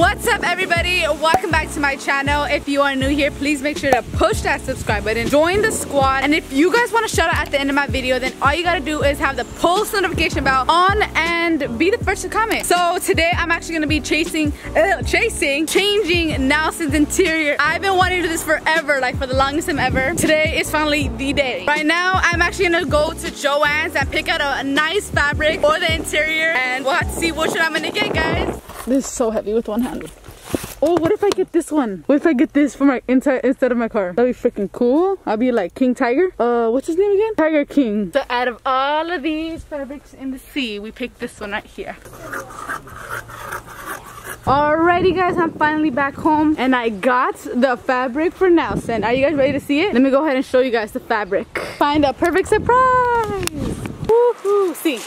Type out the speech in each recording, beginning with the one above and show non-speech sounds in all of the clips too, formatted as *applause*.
What's up everybody? Welcome back to my channel. If you are new here, please make sure to push that subscribe button, join the squad, and if you guys want to shout out at the end of my video, then all you gotta do is have the post notification bell on and be the first to comment. So today I'm actually gonna be chasing, uh, chasing, changing Nelson's interior. I've been wanting to do this forever, like for the longest time ever. Today is finally the day. Right now, I'm actually gonna go to Joann's and pick out a, a nice fabric for the interior, and we'll have to see what one I'm gonna get, guys. This is so heavy with one hand. Oh, what if I get this one? What if I get this for my inside instead of my car? That'd be freaking cool. I'll be like King Tiger. Uh, what's his name again? Tiger King. So out of all of these fabrics in the sea, we picked this one right here. Alrighty guys, I'm finally back home and I got the fabric for Nelson. Are you guys ready to see it? Let me go ahead and show you guys the fabric. Find a perfect surprise. Woohoo, see.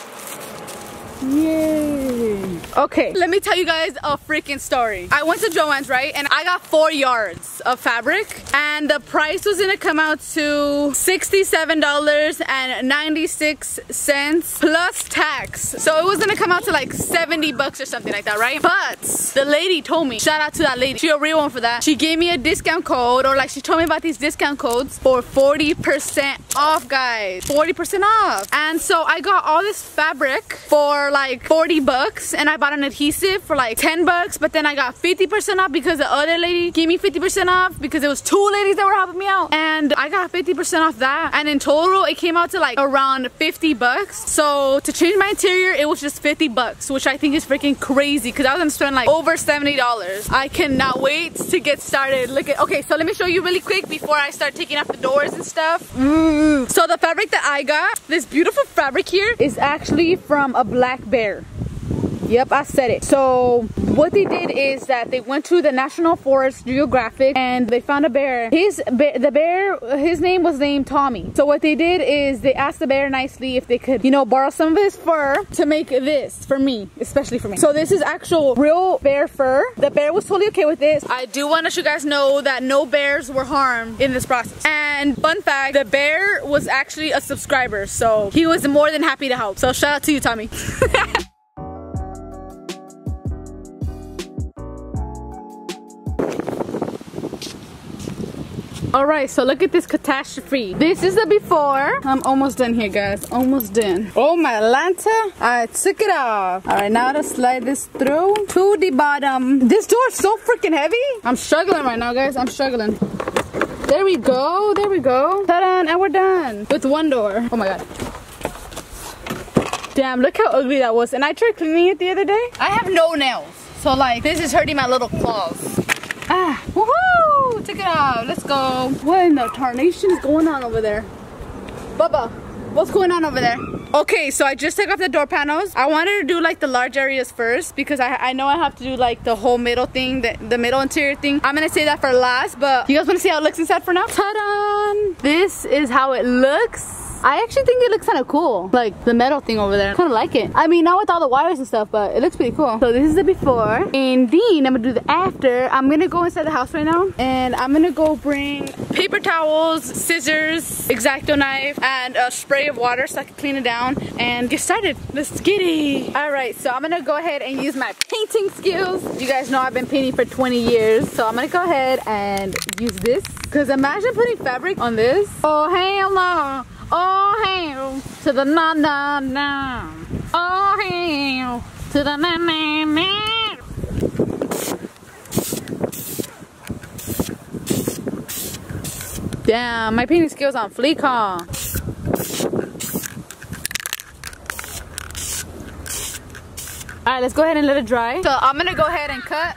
Yay. Okay, let me tell you guys a freaking story. I went to Joann's, right? And I got four yards of fabric and the price was gonna come out to $67.96 plus tax. So it was gonna come out to like 70 bucks or something like that, right? But the lady told me, shout out to that lady, she a real one for that. She gave me a discount code or like she told me about these discount codes for 40% off, guys. 40% off. And so I got all this fabric for like 40 bucks and I bought an adhesive for like 10 bucks but then I got 50% off because the other lady gave me 50% off because it was two ladies that were helping me out. And I got 50% off that. And in total it came out to like around 50 bucks. So to change my interior it was just 50 bucks which I think is freaking crazy because I was gonna spend like over $70 I cannot wait to get started. Look at okay so let me show you really quick before I start taking off the doors and stuff. Mm. so the fabric that I got this beautiful fabric here is actually from a black bear. Yep, I said it. So what they did is that they went to the National Forest Geographic and they found a bear. His the bear, his name was named Tommy. So what they did is they asked the bear nicely if they could, you know, borrow some of his fur to make this for me, especially for me. So this is actual real bear fur. The bear was totally okay with this. I do want to let you guys know that no bears were harmed in this process. And fun fact, the bear was actually a subscriber. So he was more than happy to help. So shout out to you, Tommy. *laughs* All right, so look at this catastrophe. This is the before. I'm almost done here, guys. Almost done. Oh, my Lanta. I took it off. All right, now to slide this through to the bottom. This door is so freaking heavy. I'm struggling right now, guys. I'm struggling. There we go. There we go. Ta-da, and we're done with one door. Oh, my God. Damn, look how ugly that was. And I tried cleaning it the other day. I have no nails. So, like, this is hurting my little claws. Woohoo! Took it out. Let's go. What in the tarnation is going on over there? Bubba, what's going on over there? Okay, so I just took off the door panels. I wanted to do like the large areas first because I, I know I have to do like the whole middle thing, the, the middle interior thing. I'm gonna say that for last, but you guys wanna see how it looks inside for now? Ta-da! This is how it looks. I actually think it looks kind of cool. Like the metal thing over there. I kind of like it. I mean, not with all the wires and stuff, but it looks pretty cool. So this is the before. And then I'm gonna do the after. I'm gonna go inside the house right now. And I'm gonna go bring paper towels, scissors, X-Acto knife, and a spray of water so I can clean it down and get started. Let's get it. All right, so I'm gonna go ahead and use my painting skills. You guys know I've been painting for 20 years. So I'm gonna go ahead and use this. Cause imagine putting fabric on this. Oh, hell no. Oh, hell to the na na na. Oh, hell to the na na na. Damn, my painting skills on fleek, huh? All right, let's go ahead and let it dry. So I'm gonna go ahead and cut.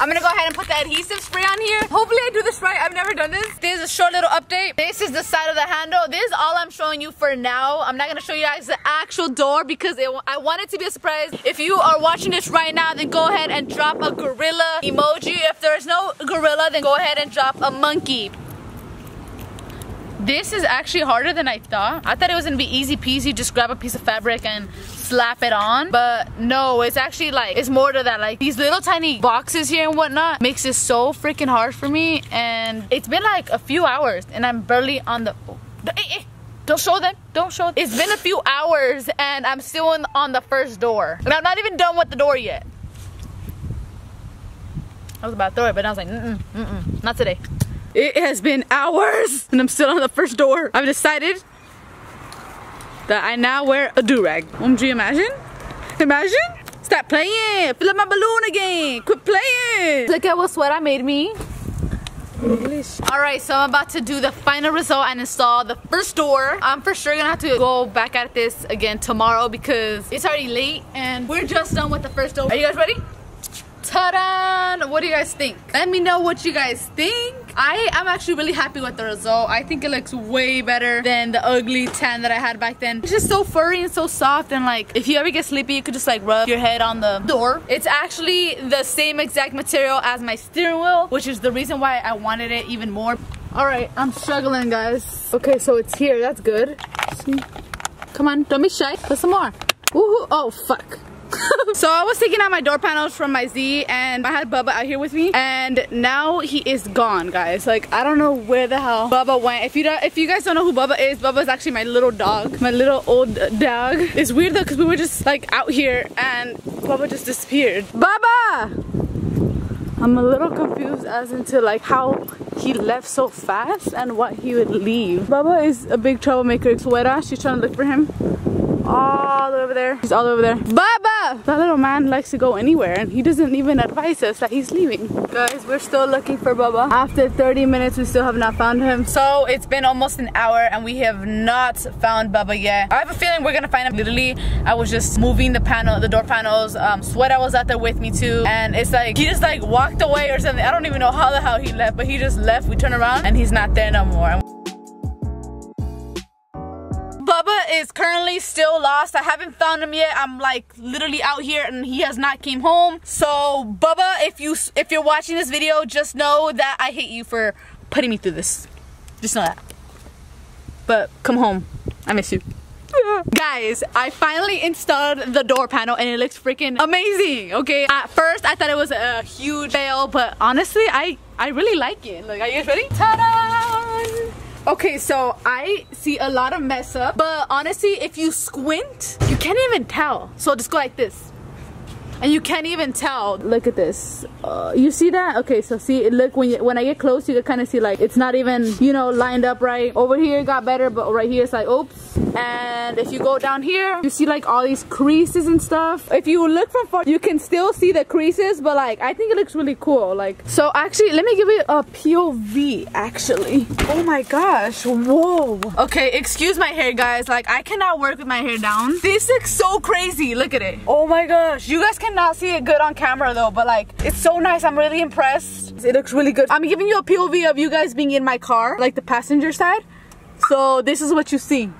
I'm gonna go ahead and put the adhesive spray on here. Hopefully I do this right. I've never done this. This is a short little update. This is the side of the handle. This is all I'm showing you for now. I'm not gonna show you guys the actual door because it, I want it to be a surprise. If you are watching this right now, then go ahead and drop a gorilla emoji. If there's no gorilla, then go ahead and drop a monkey. This is actually harder than I thought. I thought it was gonna be easy peasy, just grab a piece of fabric and slap it on. But no, it's actually like, it's more to that. Like these little tiny boxes here and whatnot makes it so freaking hard for me. And it's been like a few hours and I'm barely on the, oh, eh, eh, Don't show them. Don't show them. It's been a few hours and I'm still in, on the first door. And I'm not even done with the door yet. I was about to throw it, but I was like, mm-mm, mm-mm, not today. It has been hours and I'm still on the first door. I've decided that I now wear a do-rag. OMG, imagine? Imagine? Stop playing! Fill up my balloon again! Quit playing! Look at what sweat I made me. Alright, so I'm about to do the final result and install the first door. I'm for sure gonna have to go back at this again tomorrow because it's already late and we're just done with the first door. Are you guys ready? Ta-da! What do you guys think? Let me know what you guys think. I am actually really happy with the result. I think it looks way better than the ugly tan that I had back then. It's just so furry and so soft and like if you ever get sleepy you could just like rub your head on the door. It's actually the same exact material as my steering wheel which is the reason why I wanted it even more. Alright, I'm struggling guys. Okay, so it's here. That's good. Come on, don't be shy. Put some more. Woohoo! Oh, fuck. *laughs* so I was taking out my door panels from my Z and I had Bubba out here with me and now he is gone guys. Like I don't know where the hell Bubba went. If you don't if you guys don't know who Bubba is Bubba is actually my little dog my little old dog. It's weird though because we were just like out here and Bubba just disappeared. Bubba! I'm a little confused as into like how he left so fast and what he would leave. Bubba is a big troublemaker. Suera, she's trying to look for him all over there. He's all over there. Baba! That little man likes to go anywhere and he doesn't even advise us that he's leaving. Guys, we're still looking for Baba. After 30 minutes, we still have not found him. So it's been almost an hour and we have not found Baba yet. I have a feeling we're gonna find him. Literally, I was just moving the panel, the door panels. Um, Sweat I was out there with me too. And it's like, he just like walked away or something. I don't even know how the hell he left, but he just left. We turn around and he's not there no more. Is currently still lost. I haven't found him yet. I'm like literally out here and he has not came home. So Bubba, if you if you're watching this video, just know that I hate you for putting me through this. Just know that. But come home. I miss you. *laughs* Guys, I finally installed the door panel and it looks freaking amazing, okay? At first, I thought it was a huge fail, but honestly, I, I really like it. Look, are you guys ready? Ta-da! Okay, so I see a lot of mess up, but honestly, if you squint, you can't even tell. So just go like this. And you can't even tell. Look at this. Uh, you see that? Okay, so see, look, when you, when I get close, you can kind of see like, it's not even, you know, lined up right. Over here, it got better, but right here, it's like, oops. And if you go down here you see like all these creases and stuff. If you look from far you can still see the creases but like I think it looks really cool. Like so actually let me give you a POV actually. Oh my gosh whoa. Okay excuse my hair guys. Like I cannot work with my hair down. This looks so crazy. Look at it. Oh my gosh. You guys cannot see it good on camera though but like it's so nice. I'm really impressed. It looks really good. I'm giving you a POV of you guys being in my car like the passenger side. So this is what you see.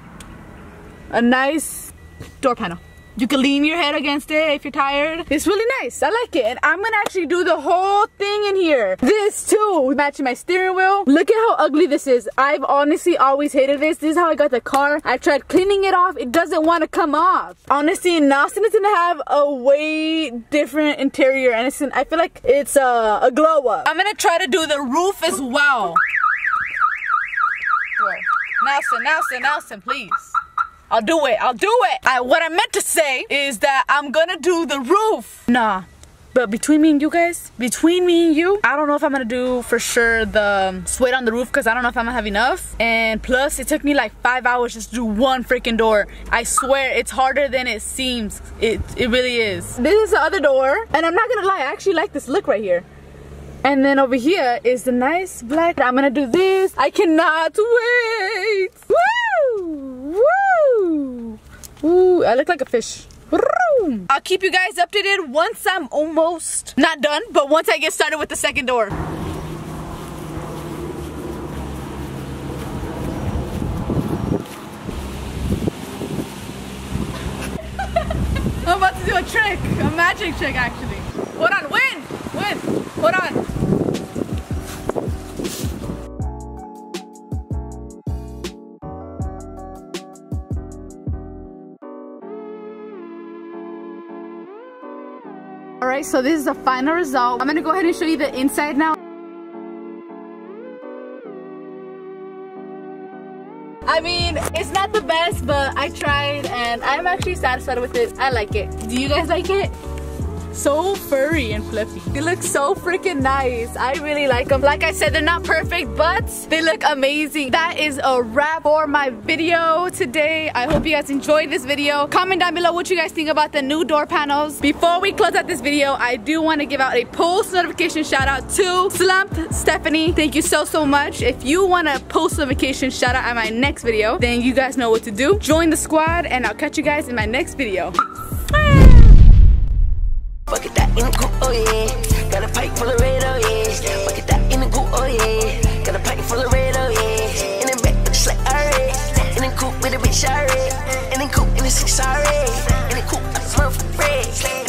A nice door panel. You can lean your head against it if you're tired. It's really nice. I like it. And I'm gonna actually do the whole thing in here. This too, matching my steering wheel. Look at how ugly this is. I've honestly always hated this. This is how I got the car. I tried cleaning it off. It doesn't want to come off. Honestly, Austin is gonna have a way different interior and it's, I feel like it's a, a glow up. I'm gonna try to do the roof as well. Nelson, Nelson, Nelson, please. I'll do it. I'll do it. I, what I meant to say is that I'm gonna do the roof. Nah. But between me and you guys, between me and you, I don't know if I'm gonna do for sure the um, sweat on the roof because I don't know if I'm gonna have enough. And plus, it took me like five hours just to do one freaking door. I swear, it's harder than it seems. It, it really is. This is the other door. And I'm not gonna lie, I actually like this look right here. And then over here is the nice black. I'm gonna do this. I cannot wait. Woo! Woo! Ooh, I look like a fish. I'll keep you guys updated once I'm almost not done, but once I get started with the second door. *laughs* I'm about to do a trick, a magic trick actually. Hold on, win, win. Hold on. Alright, so this is the final result. I'm gonna go ahead and show you the inside now. I mean, it's not the best, but I tried and I'm actually satisfied with it. I like it. Do you guys like it? So furry and fluffy. They look so freaking nice. I really like them. Like I said, they're not perfect, but they look amazing. That is a wrap for my video today. I hope you guys enjoyed this video. Comment down below what you guys think about the new door panels. Before we close out this video, I do want to give out a post notification shout out to Slump Stephanie. Thank you so, so much. If you want a post notification shout out at my next video, then you guys know what to do. Join the squad and I'll catch you guys in my next video. Bucket that in the coop, oh yeah. Got a pipe full of red, oh yeah. Bucket that in the coop, oh yeah. Got a pipe full of red, oh yeah. In the back with the slack, alright. In the coop with a bitch, alright. In the coop, in the six, alright. In the coop, I'm for bread.